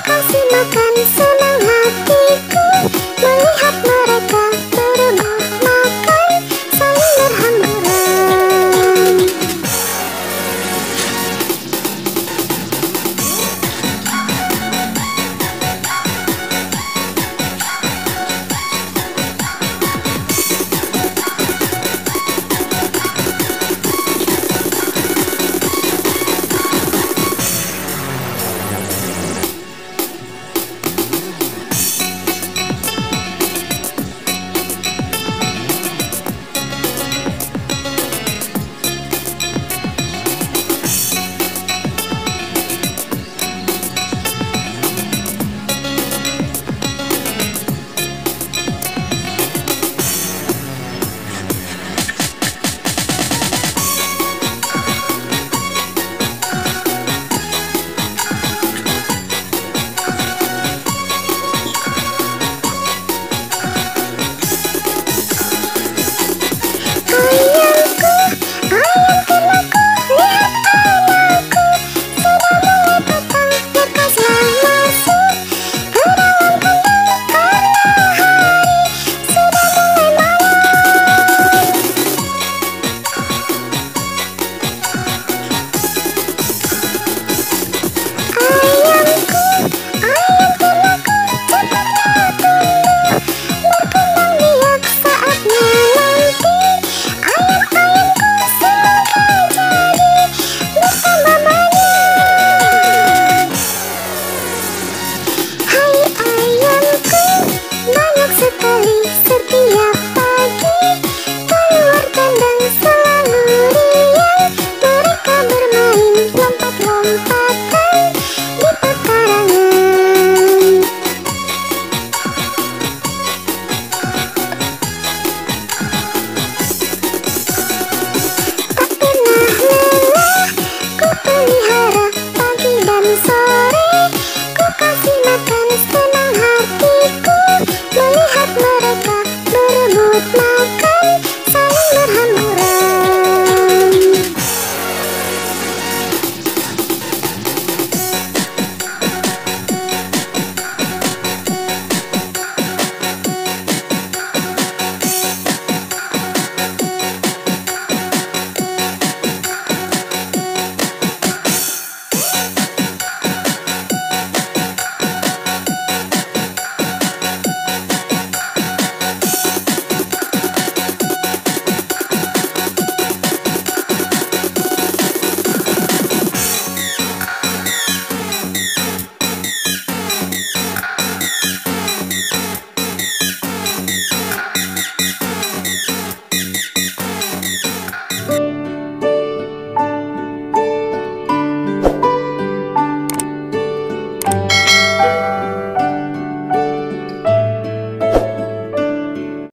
かの神様